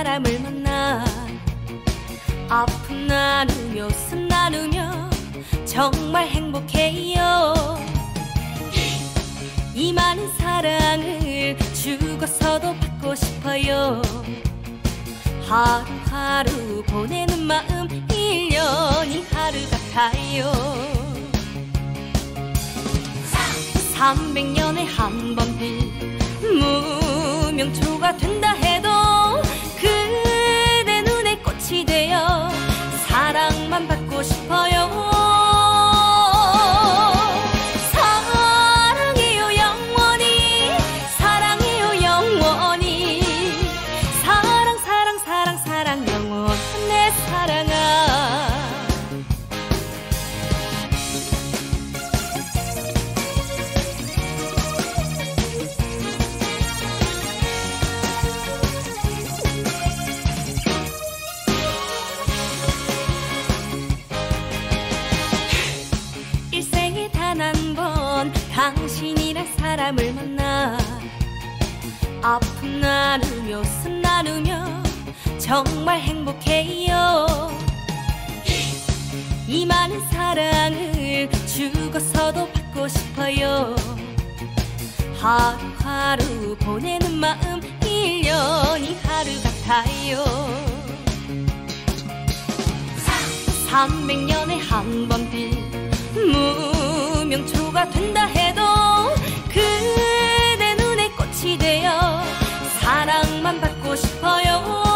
사람을 만나. 아픔 나누며 웃음 나누며 정말 행복해요. 이 많은 사랑을 죽어서도 받고 싶어요. 하루하루 보내는 마음 1년이 하루 같아요. 300년에 한 번 빌 무명초가 된다 해도 꽃이 되어 사랑만 받고 싶어요 정말 행복해요. 이 많은 사랑을 죽어서도 받고 싶어요. 하루하루 보내는 마음 1년이 하루 같아요. 300년에 한 번 빌 무명초가 된다 해도 그대 눈에 꽃이 되어 사랑만 받고 싶어요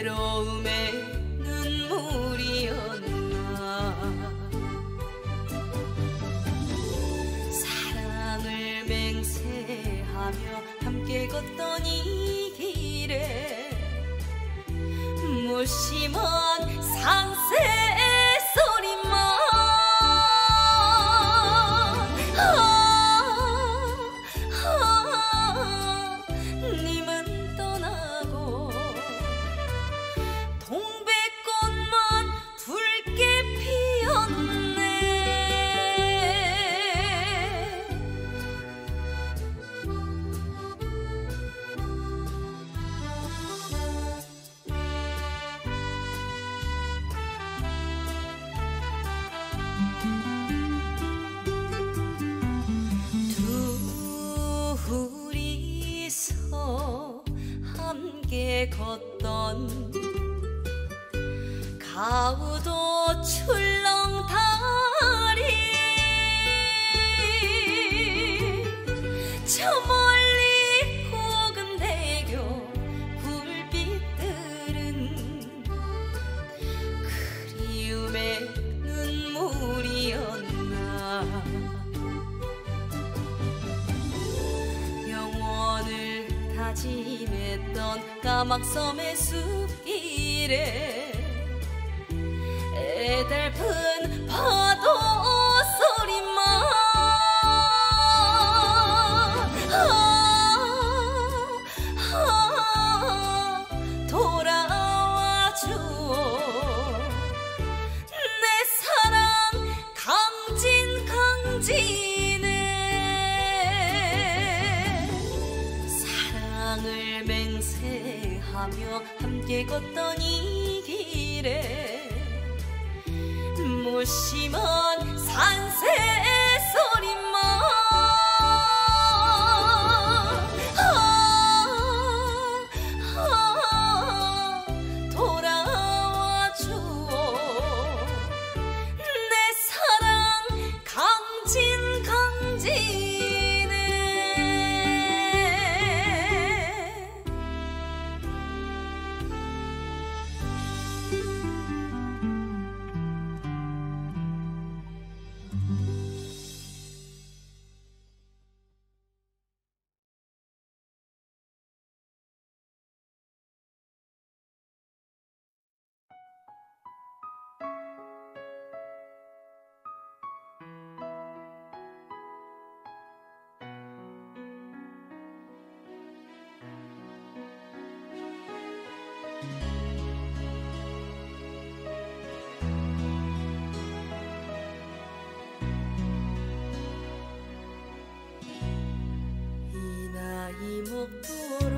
외로움의 눈물이었나. 사랑을 맹세하며 함께 걷던 나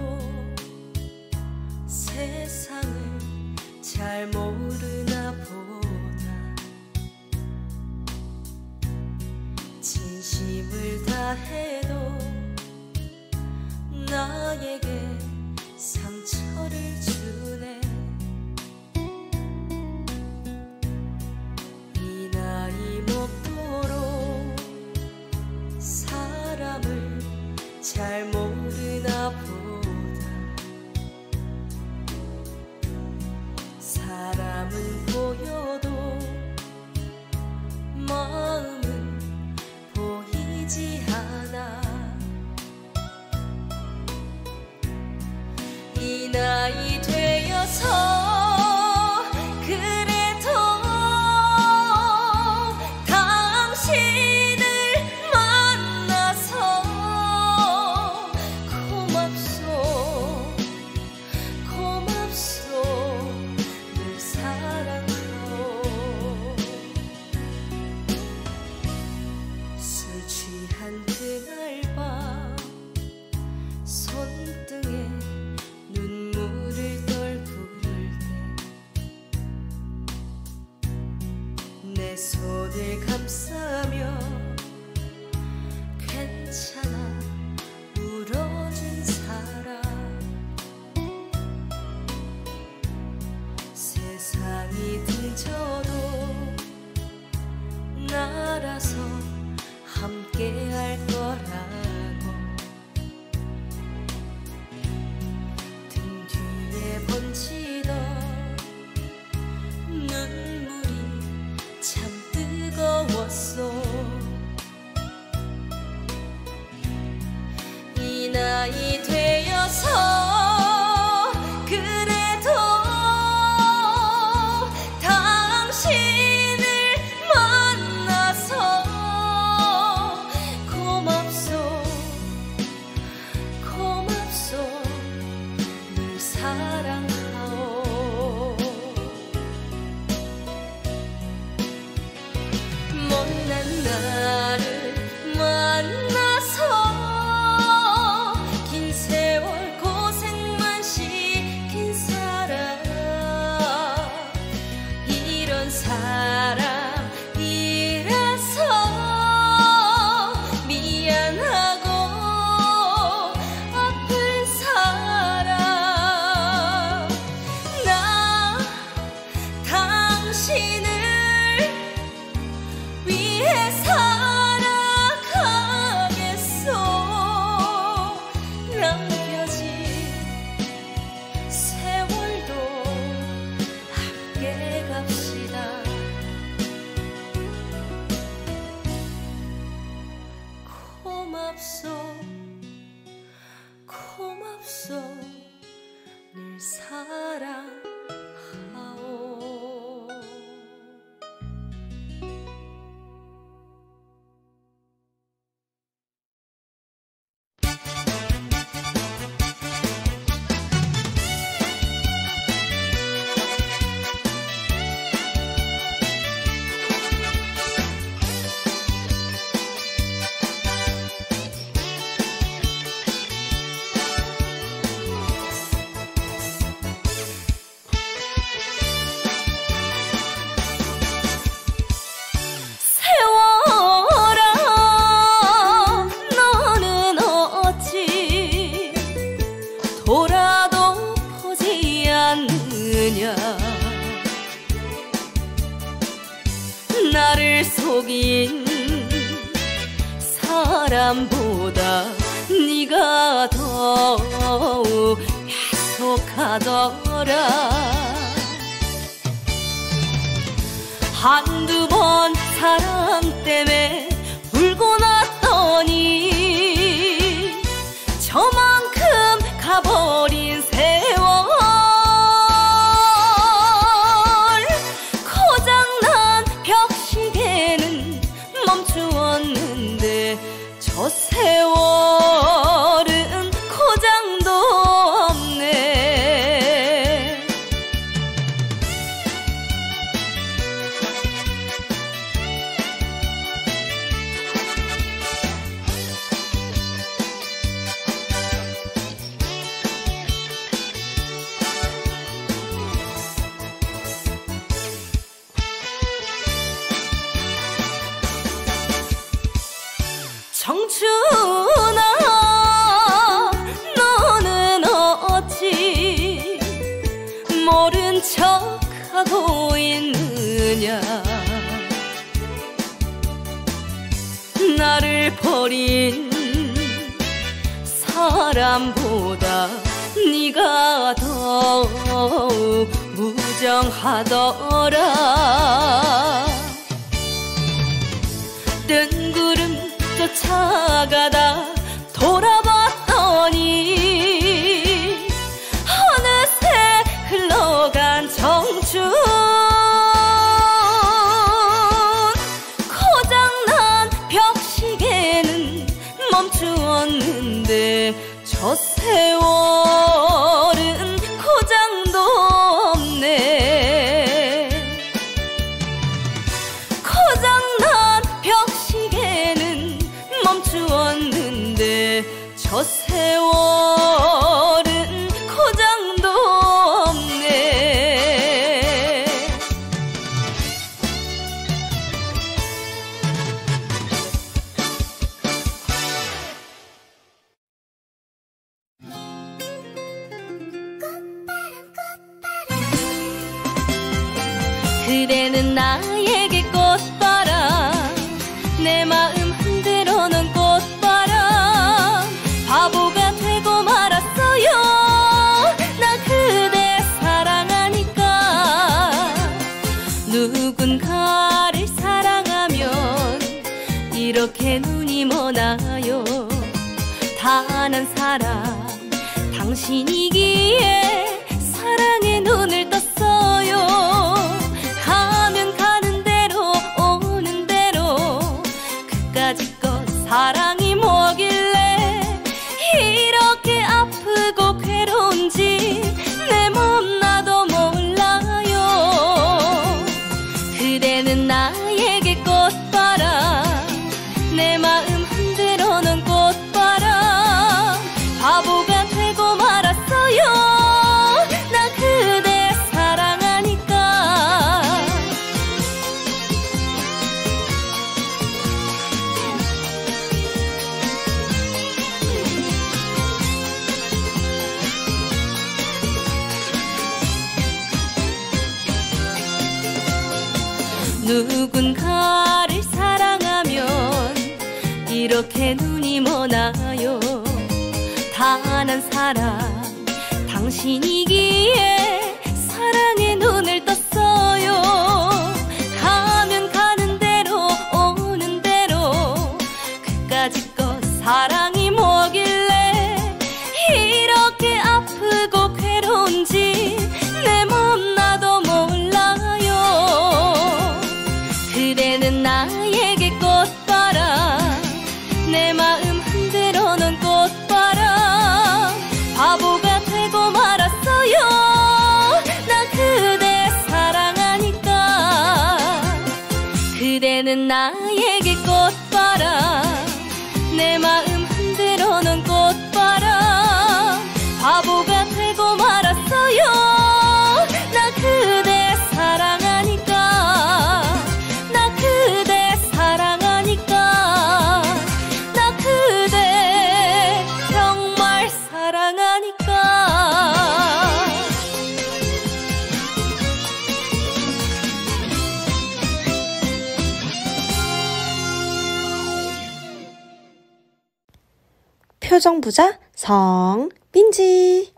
표정 부자 성빈지.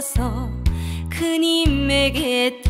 주셔서 그님에게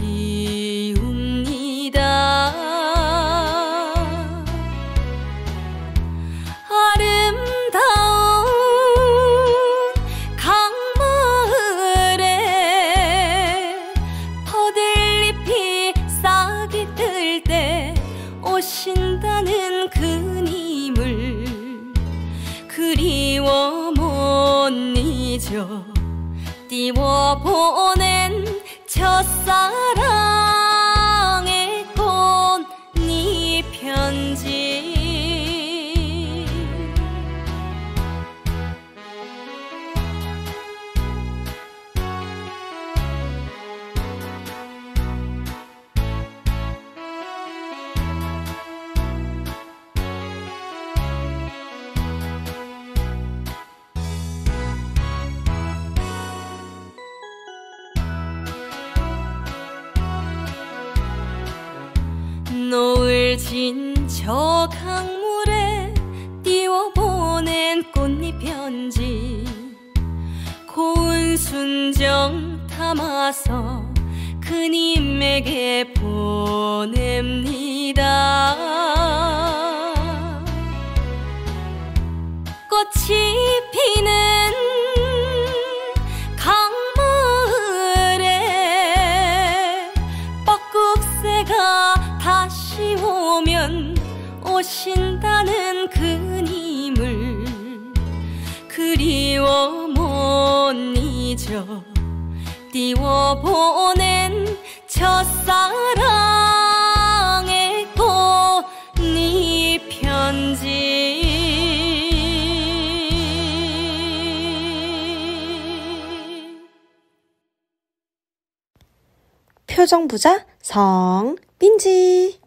받아서 그님에게 보냅니다. 띄워 보낸 첫사랑의 꽃잎 편지. 표정부자 성빈지.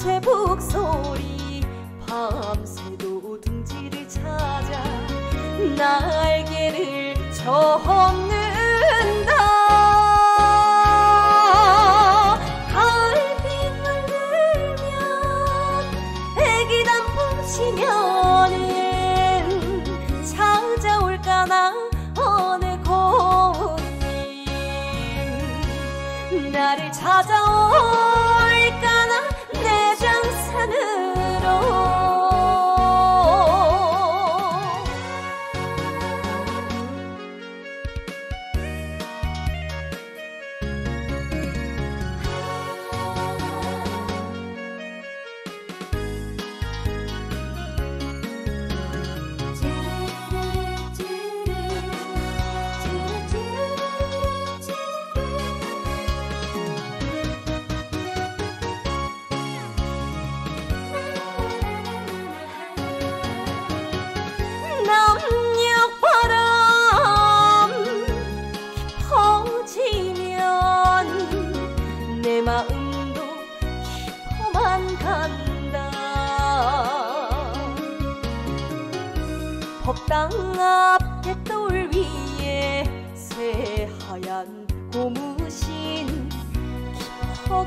새북 소리, 밤새도 둥지를 찾아 날개를 저험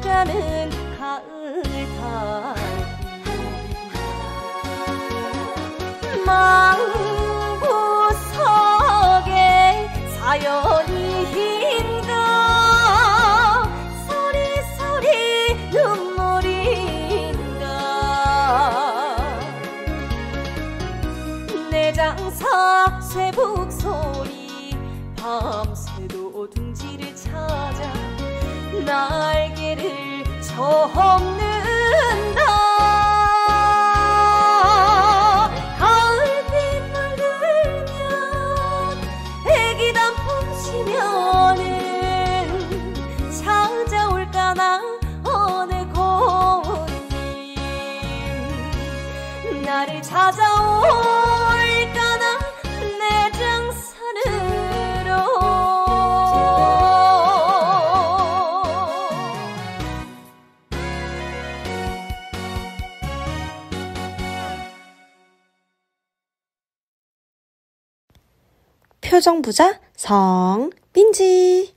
coming. 표정 부자 성빈지.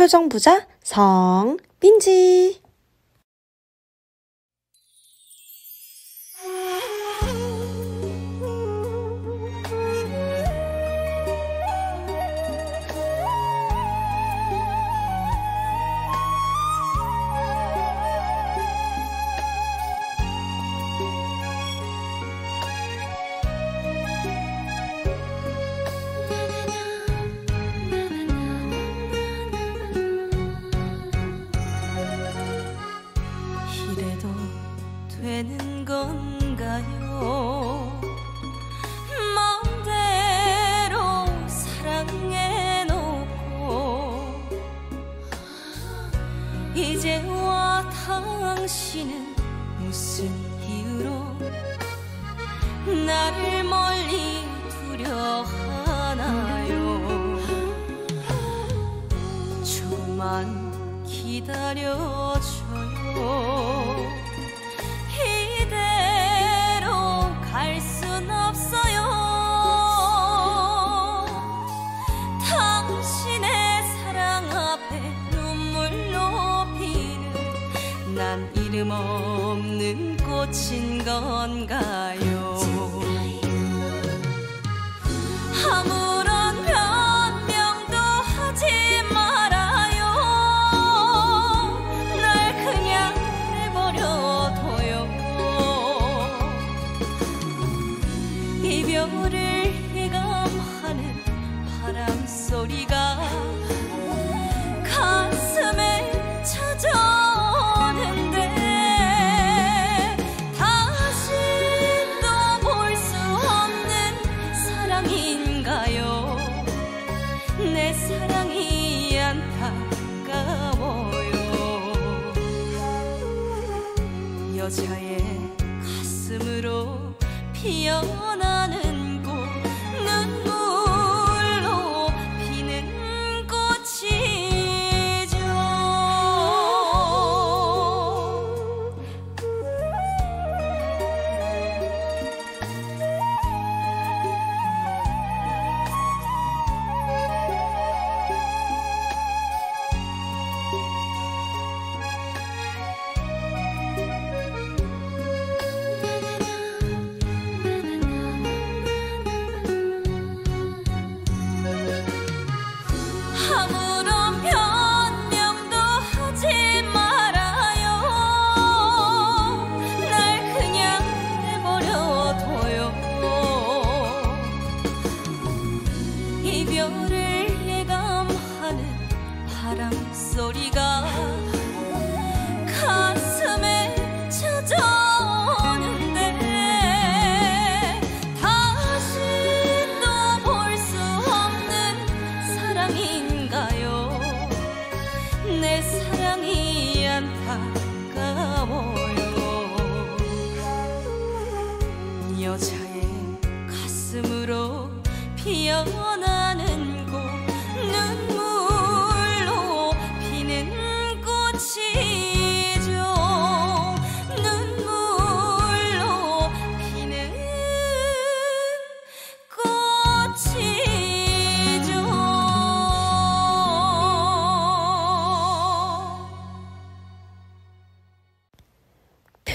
표정 부자 성민지.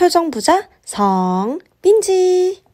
표정 부자 성민지.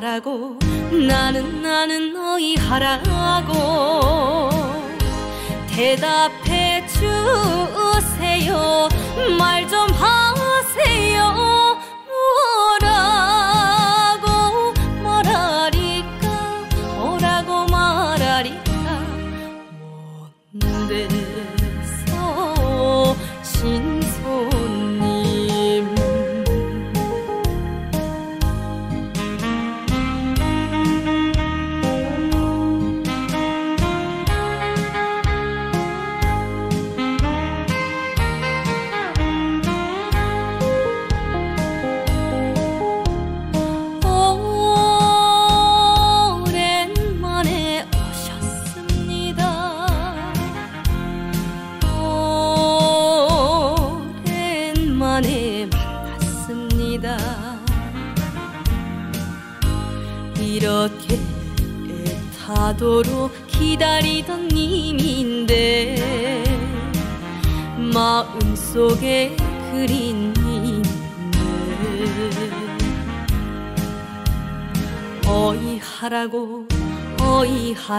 하라고 나는 나는 너희 하라고 대답해 주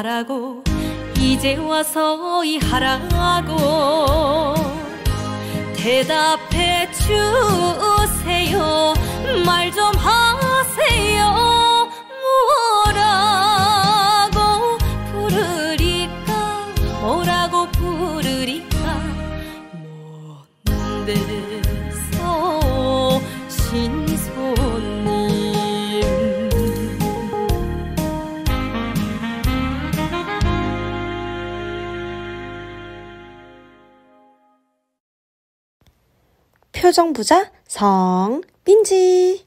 바라고 성부자 성빈지.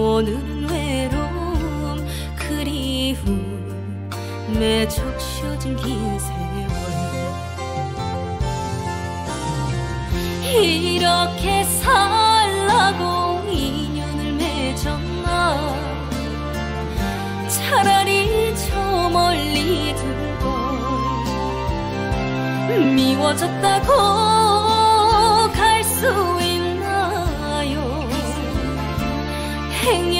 오늘은 외로움 그리움에 적셔진 긴 세월 이렇게 살라고 인연을 맺었나? 차라리 저 멀리 둘걸 미워졌다고 갈수 hanging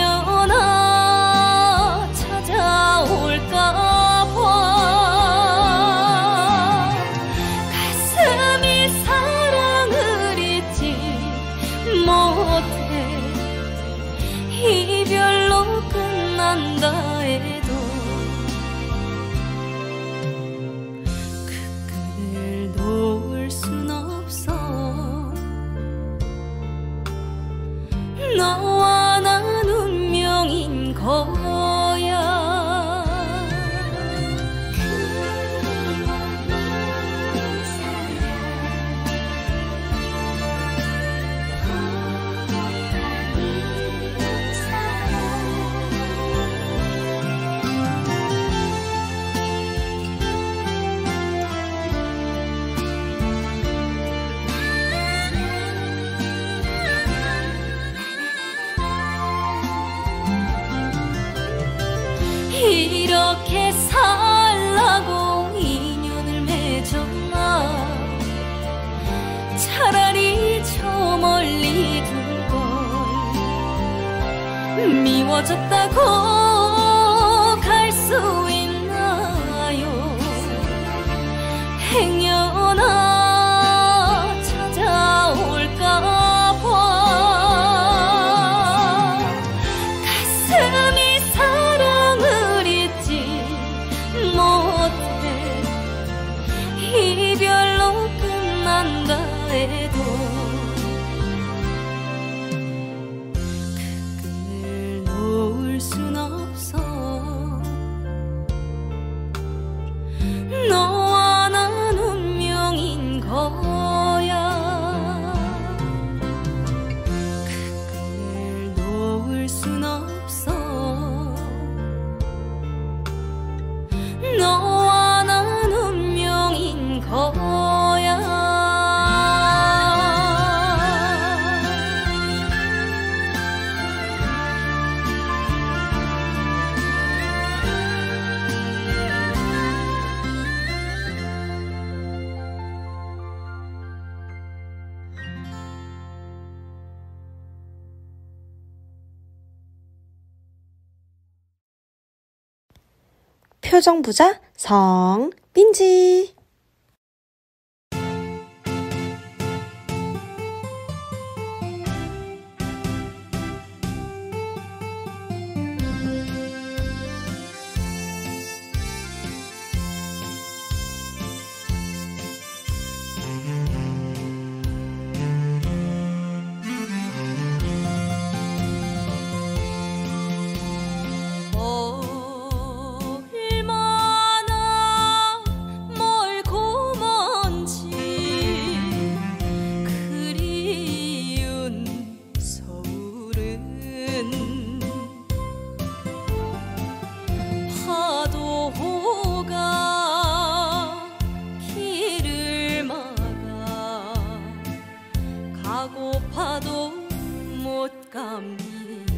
표정 부자 성빈지. 못 갑니다.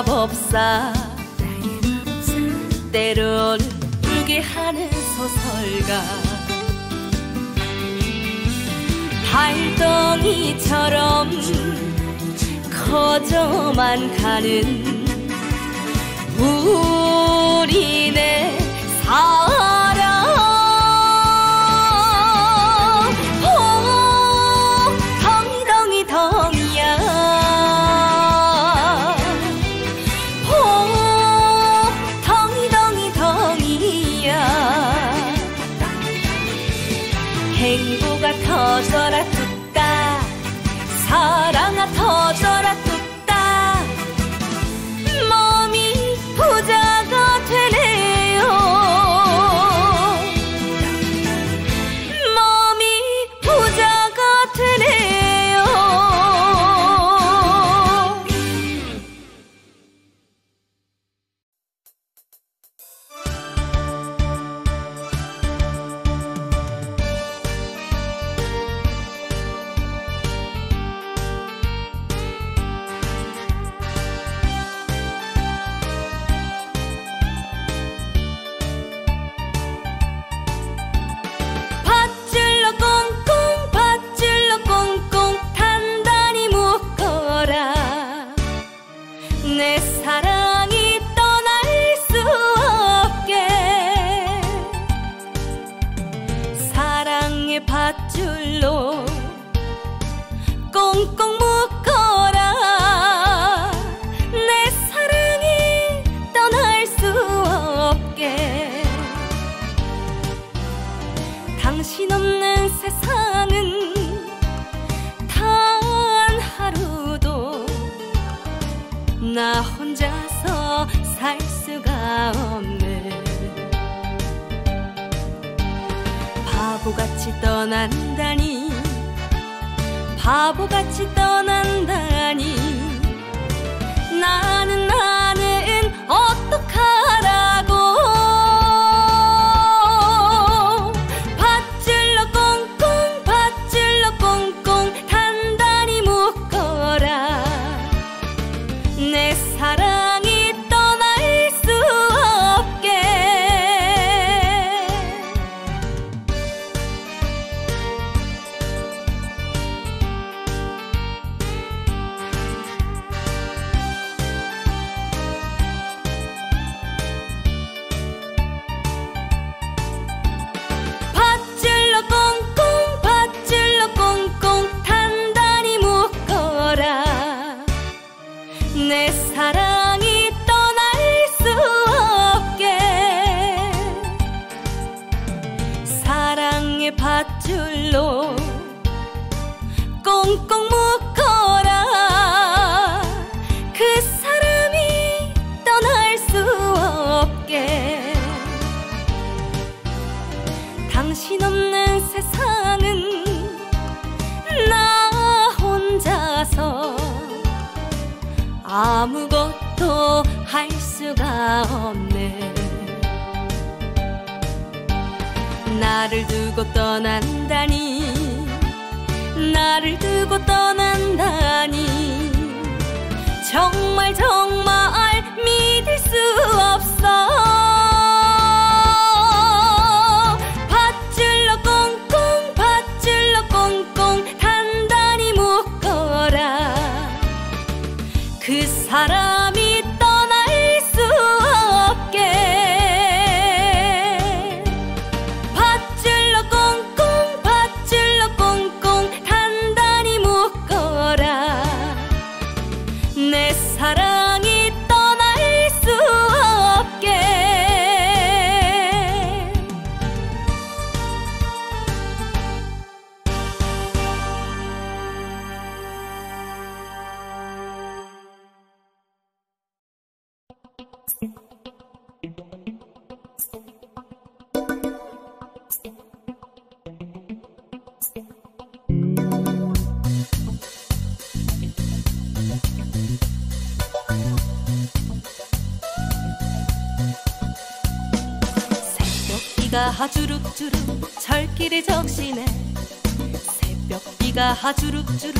마법사 때로는 울게 하는 소설가. 발덩이처럼 커져만 가는 우리네 삶 할 수가 없네. 나를 두고 떠난다니 나를 두고 떠난다니. 정말 정말 믿을 수 없어. do do do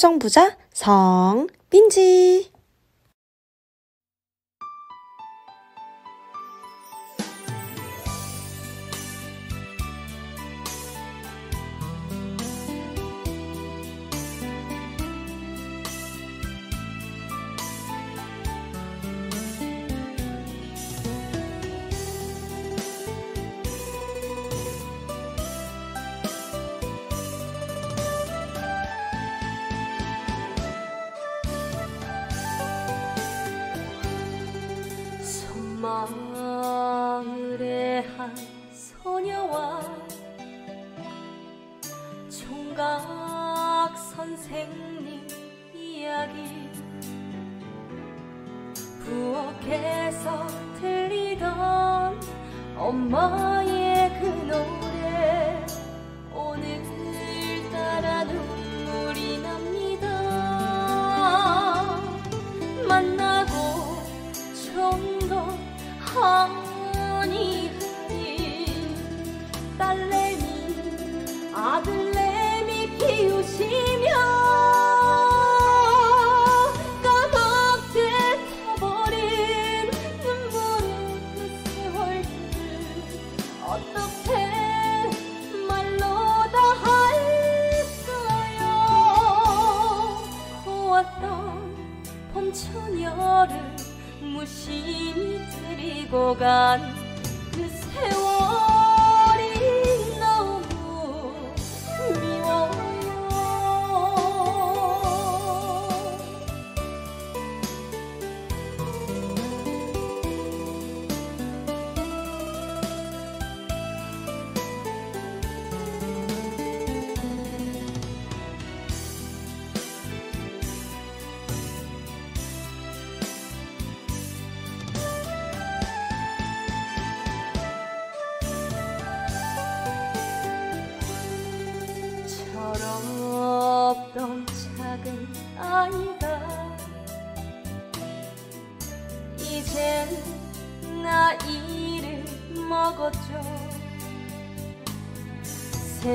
표정 부자 성민지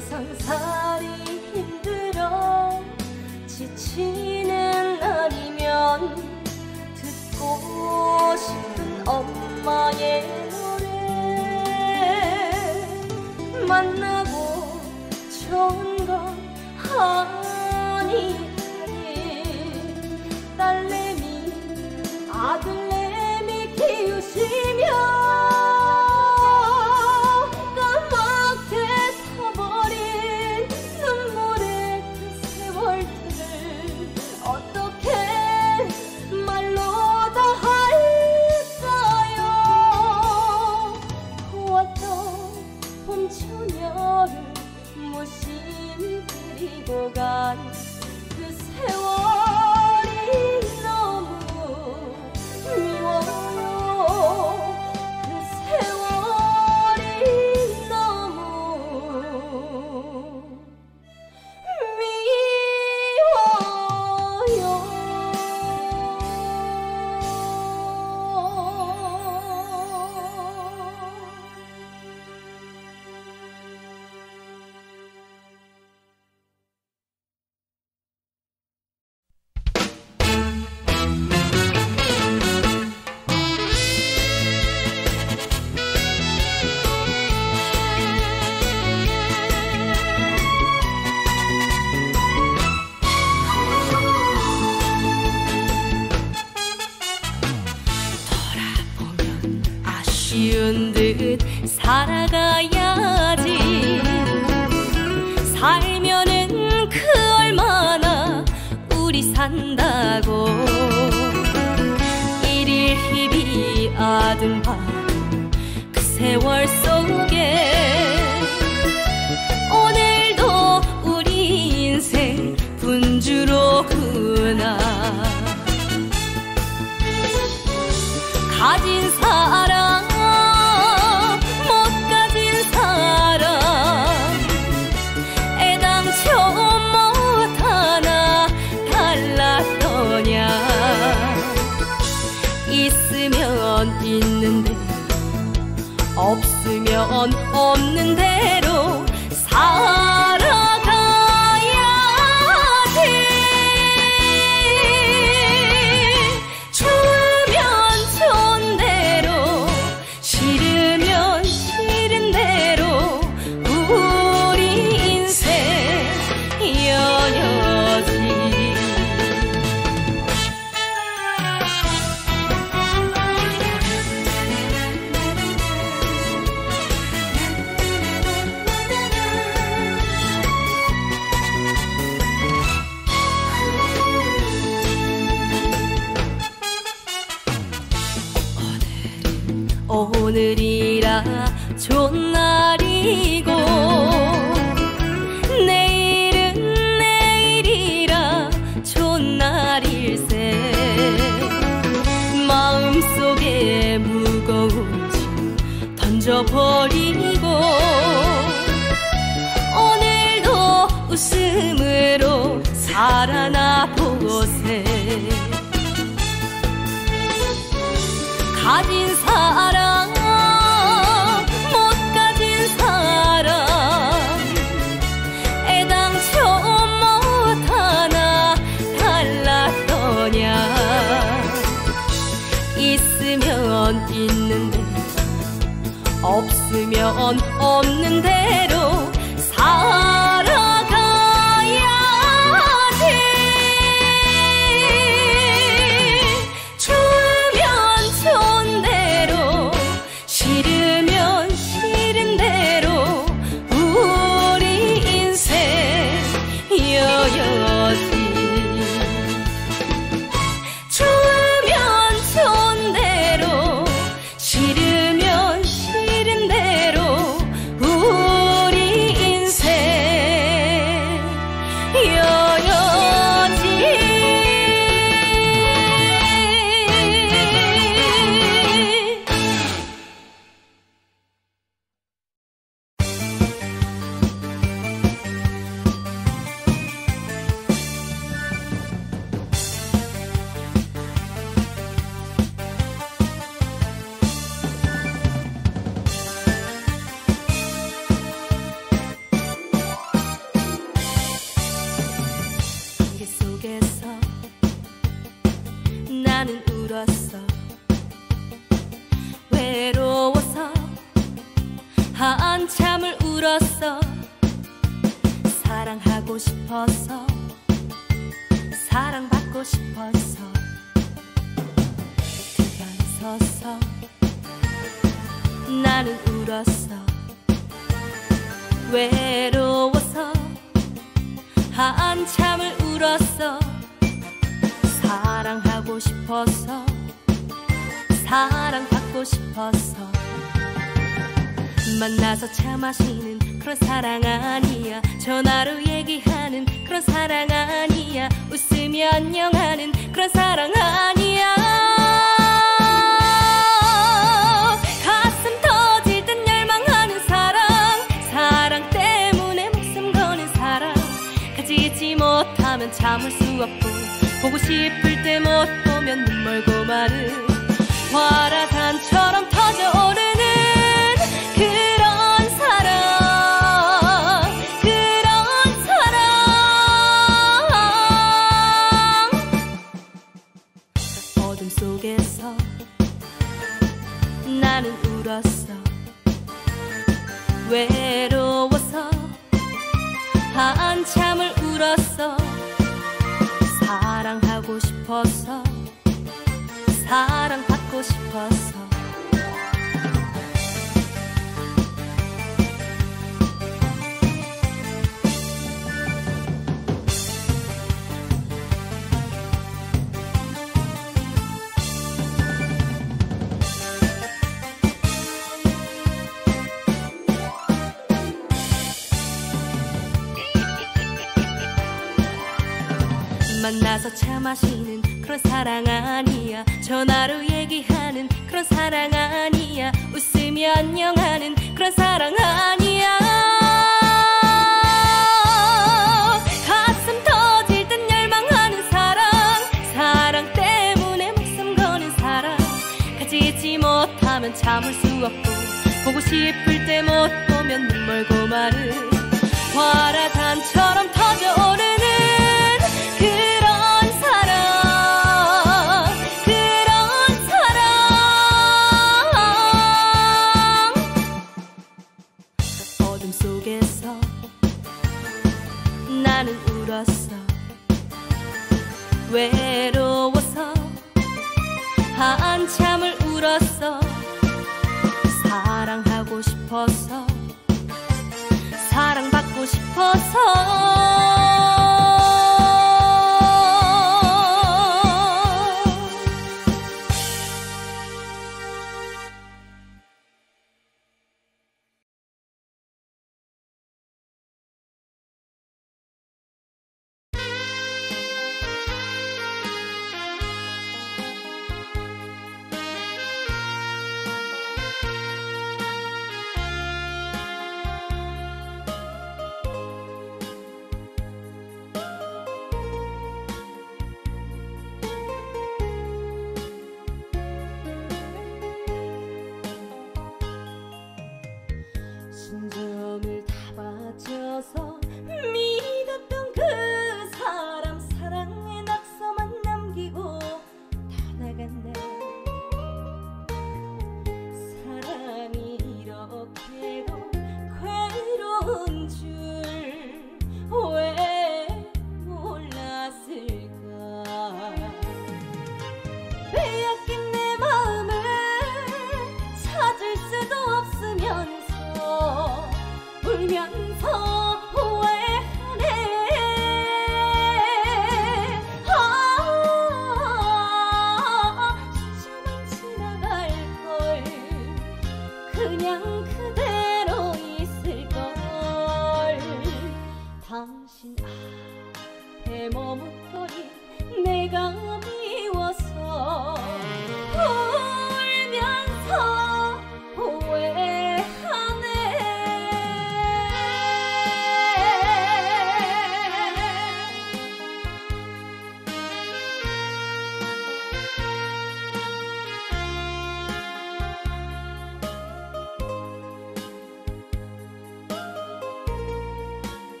세상살 버리고 오늘도 웃음으로 살아나 보세. 가진 사람 담을 수 없고 보고 싶을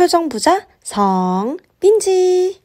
표정 부자 성빈지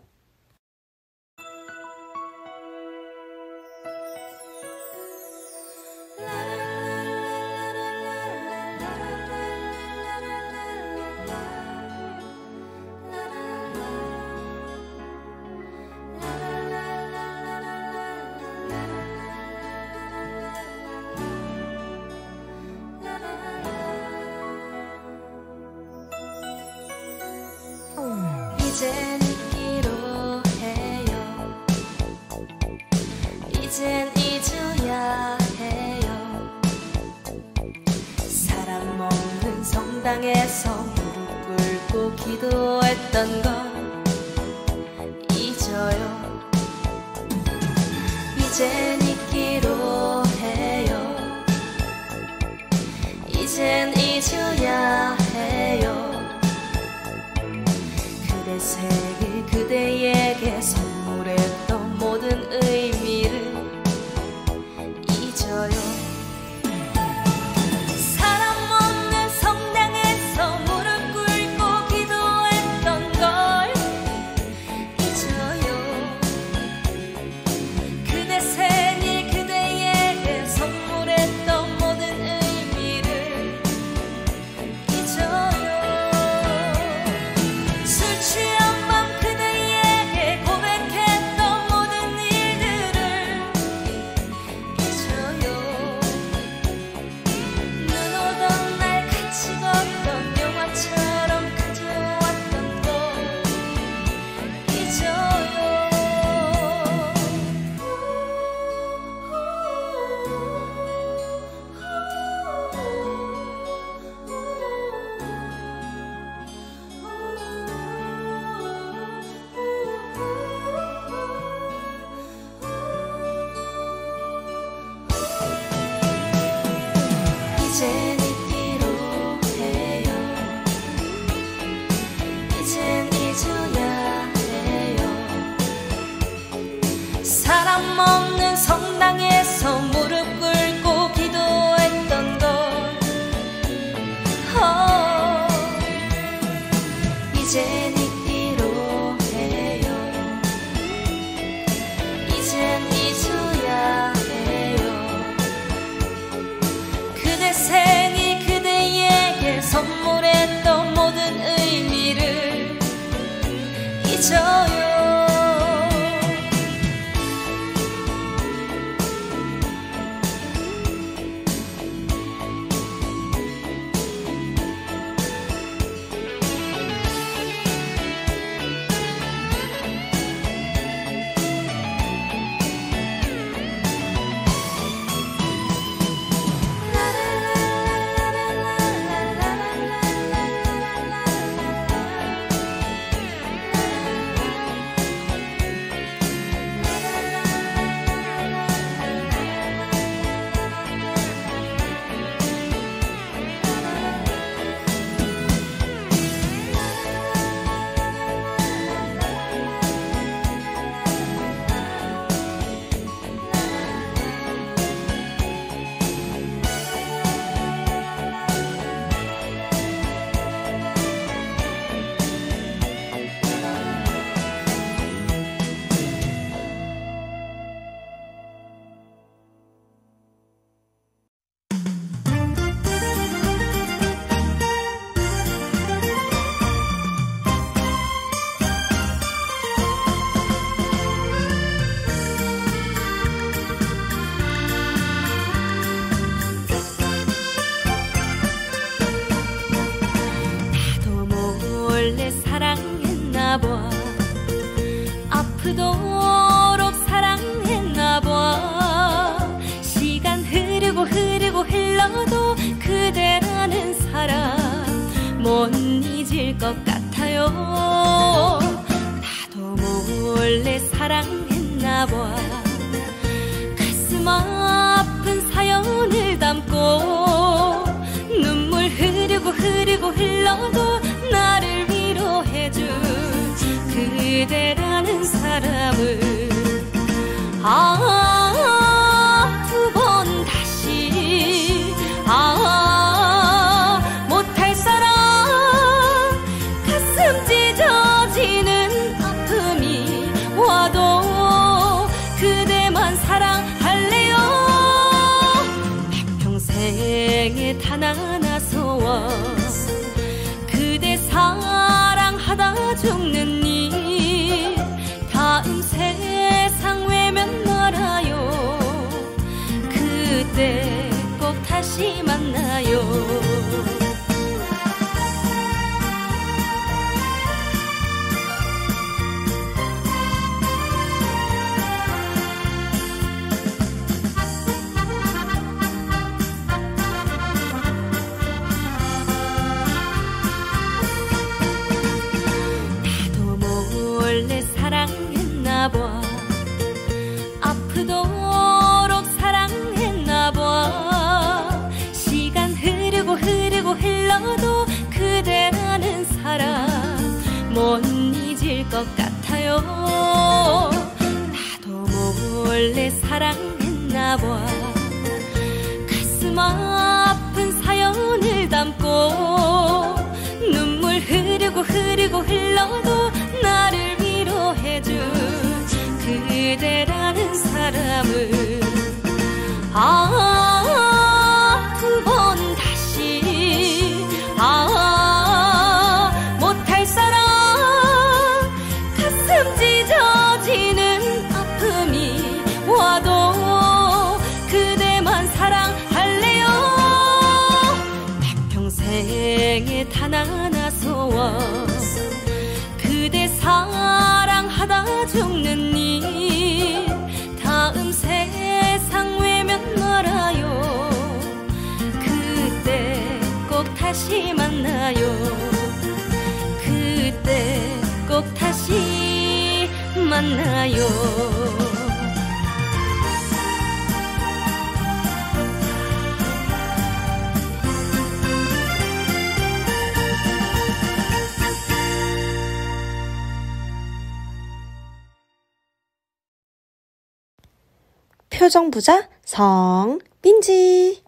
표정 부자 성빈지.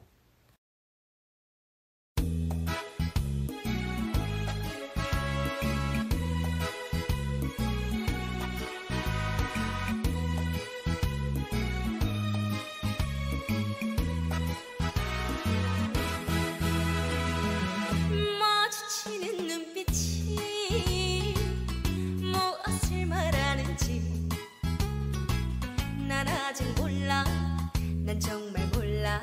마주치는 눈빛이 무엇을 말하는지 난 아직 몰라. 난 정말 몰라.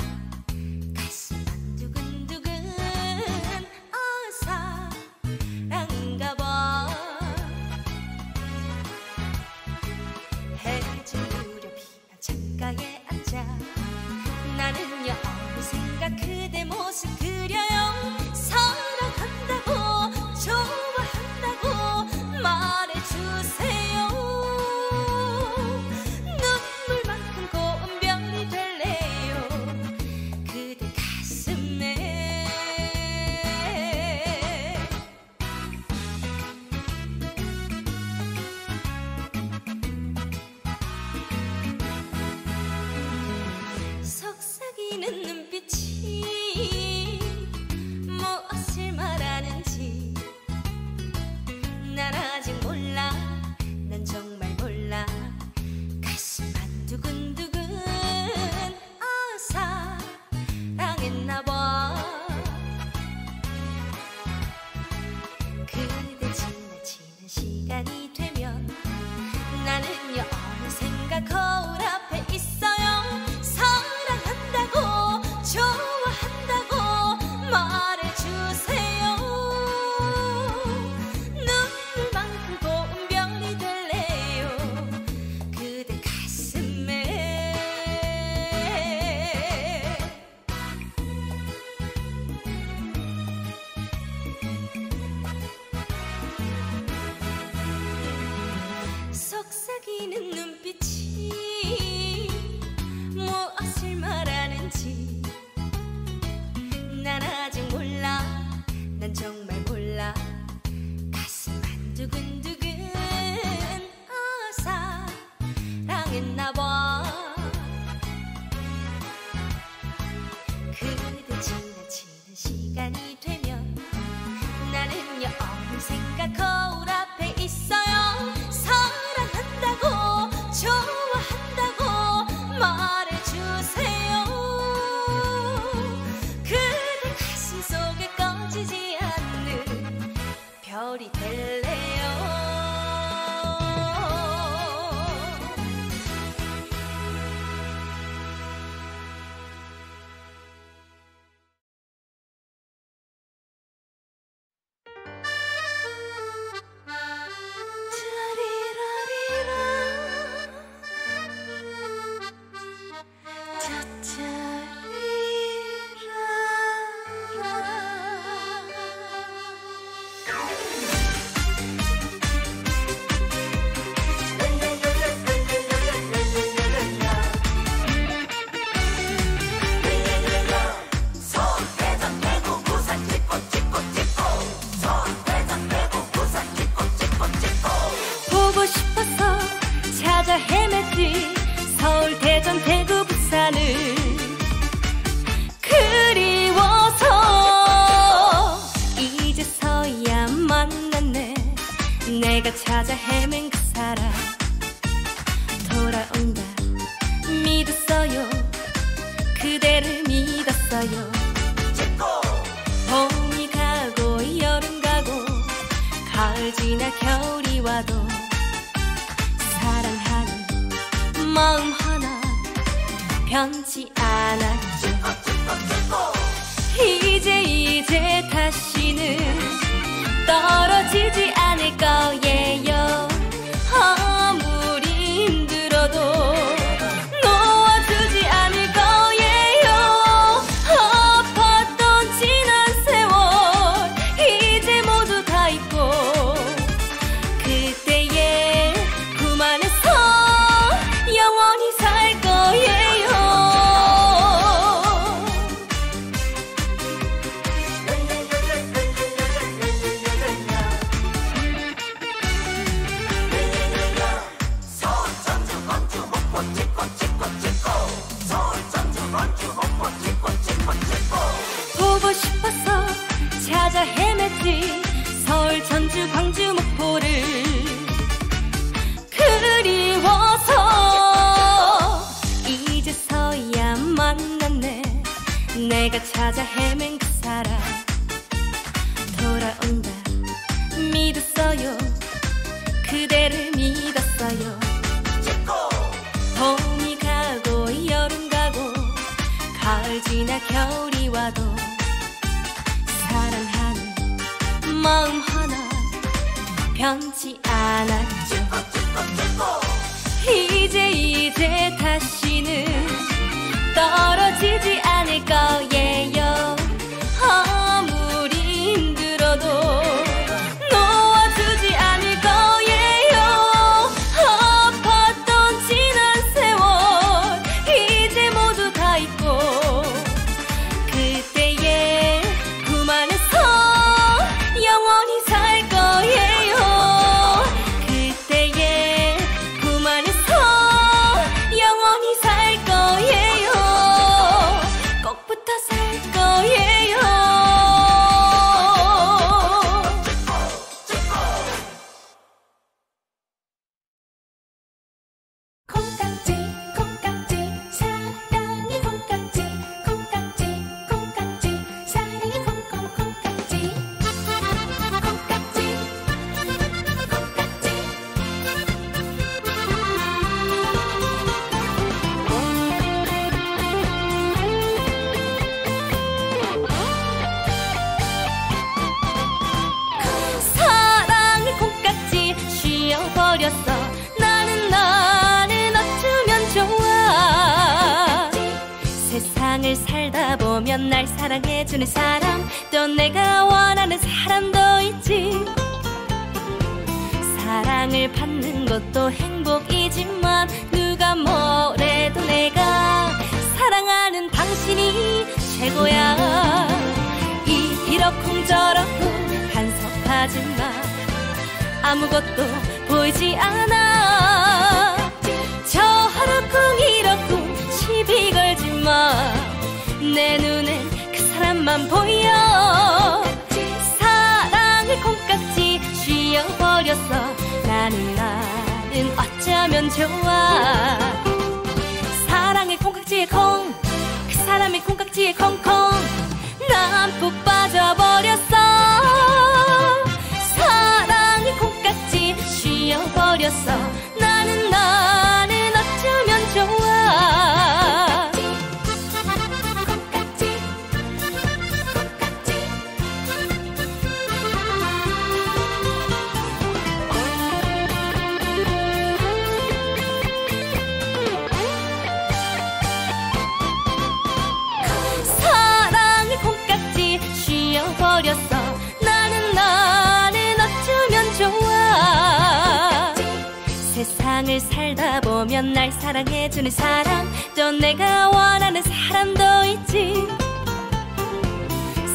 세상을 살다 보면 날 사랑해주는 사람. 또 내가 원하는 사람도 있지.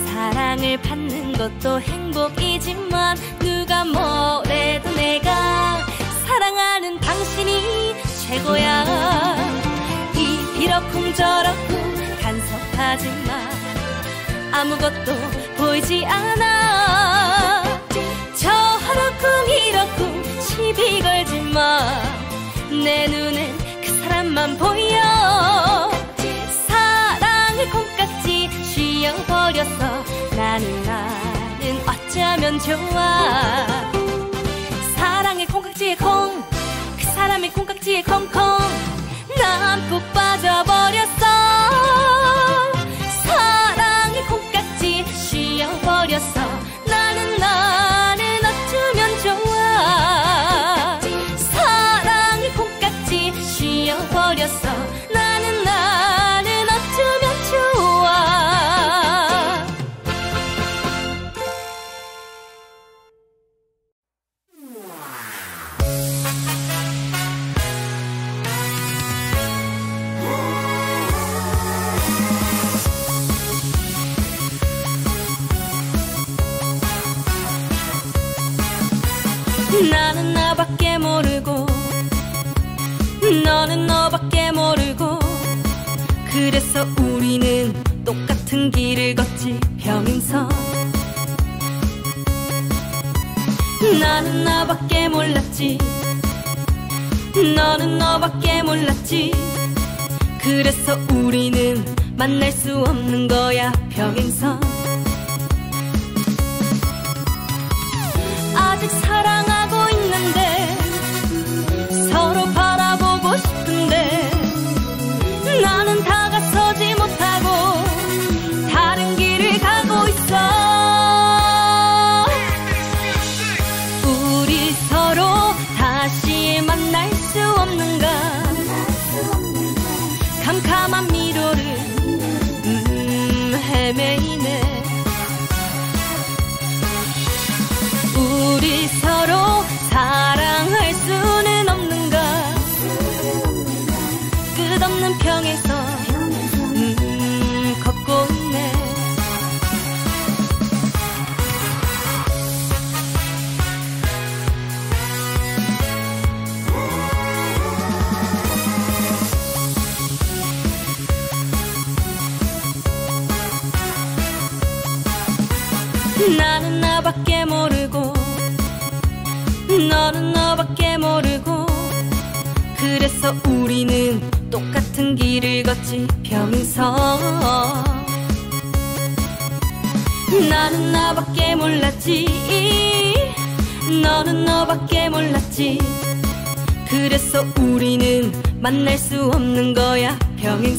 사랑을 받는 것도 행복이지만 누가 뭐래도 내가 사랑하는 당신이 최고야. 이 이러쿵 저러쿵 간섭하지 마. 아무것도 보이지 않아. 꿈이 러꿈 시비 걸지 마 내 눈엔 그 사람만 보여. 사랑의 콩깍지 씌어버렸어 나는 나는 어쩌면 좋아. 사랑의 콩깍지에 콩 그 사람의 콩깍지에 콩콩. 난 꼭 빠져버렸어. 밖에 모르고 그래서 우리는 똑같은 길을 걷지 평행선 나는 나밖에 몰랐지. 너는 너밖에 몰랐지. 그래서 우리는 만날 수 없는 거야 평행선 그래서 우리는 똑같은 길을 걷지 평생 나는 나밖에 몰랐지. 너는 너밖에 몰랐지. 그래서 우리는 만날 수 없는 거야 평생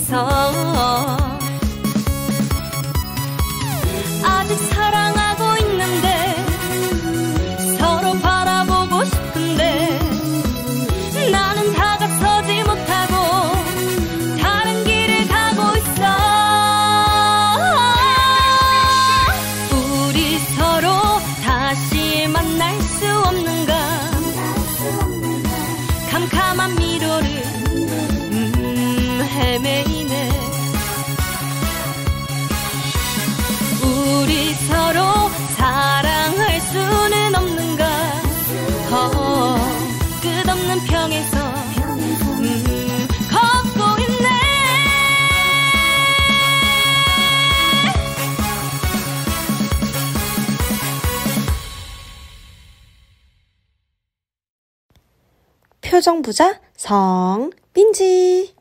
표정부자 성빈지.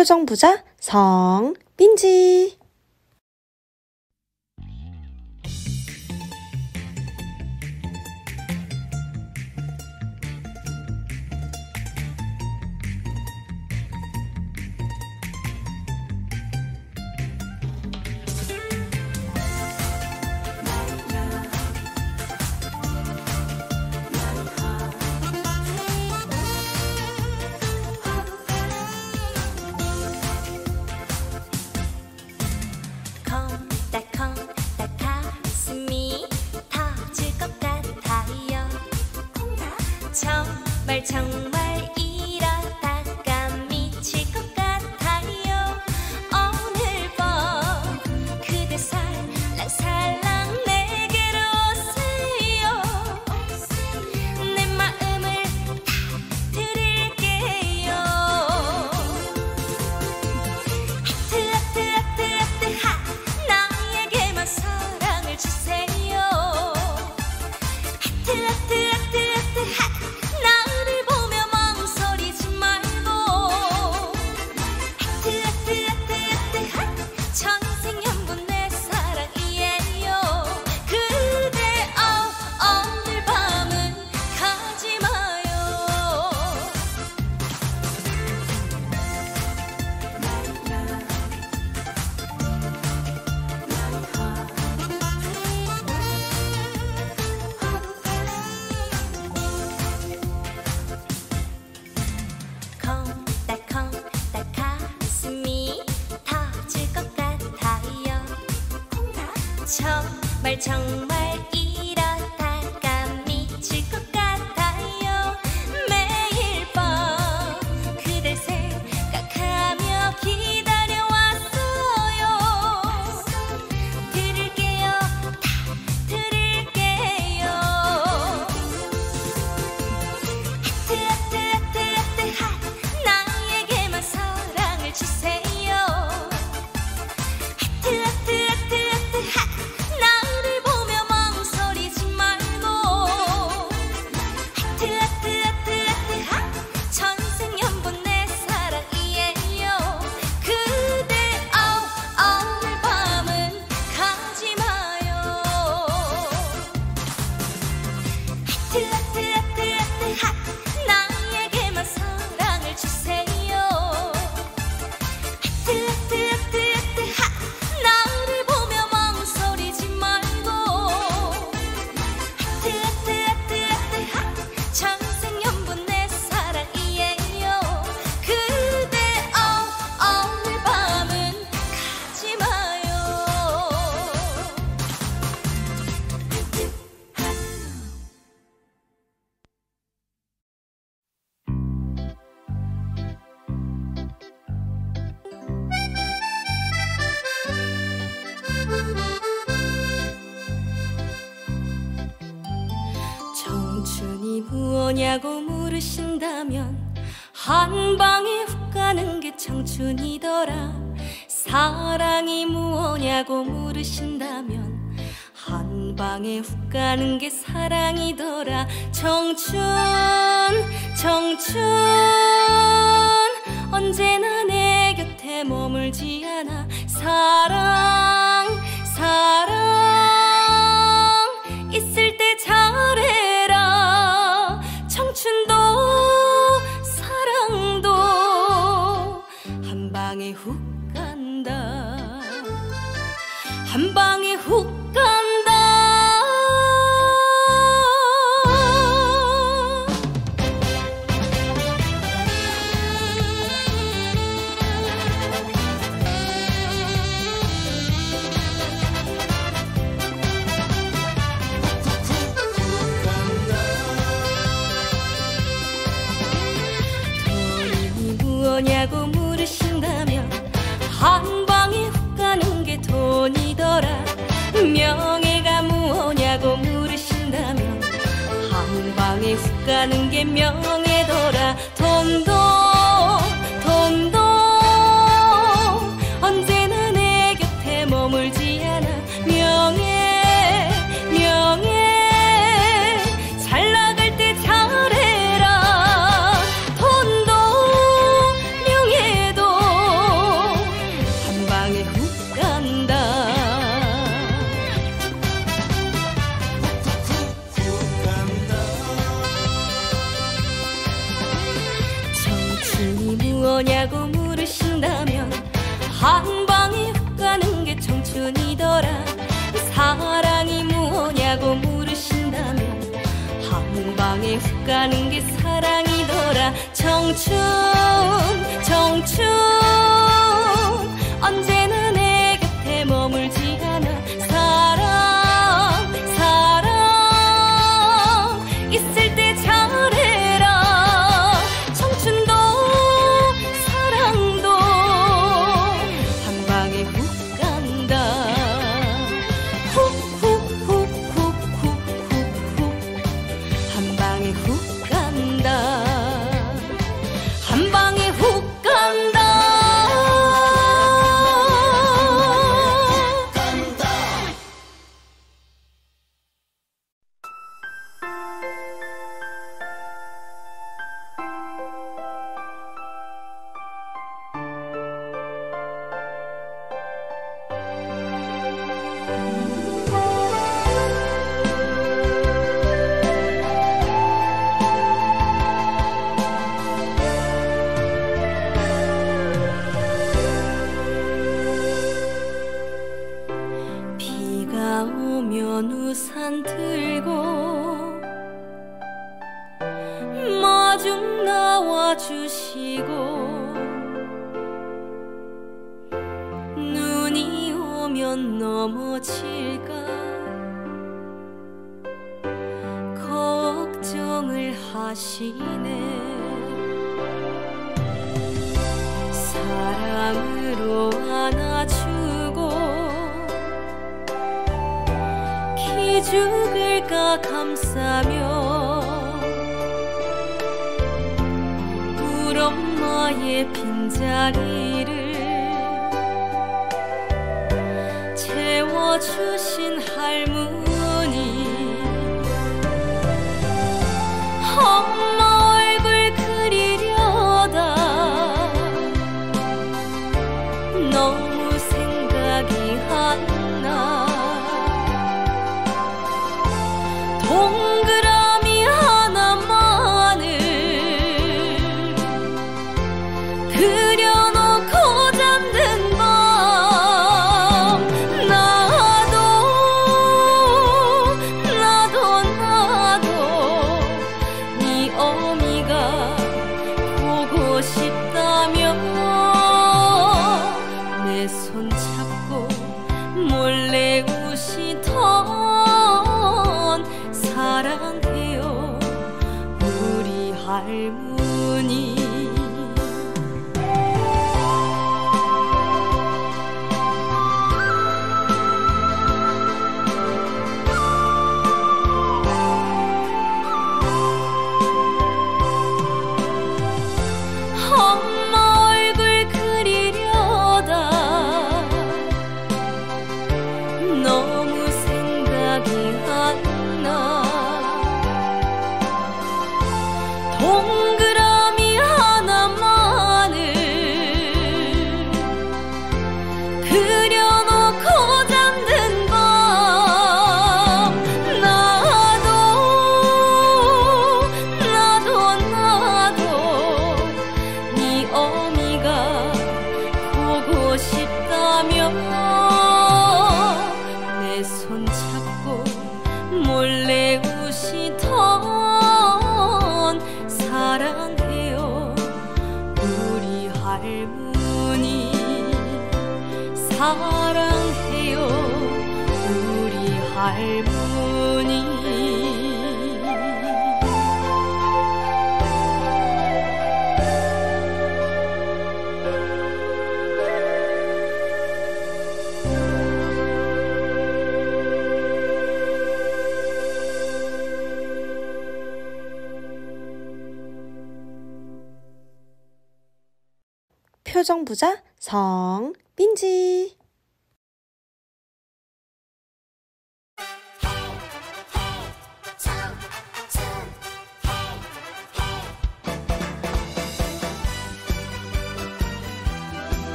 표정 부자 성. 가는 게 명예더라.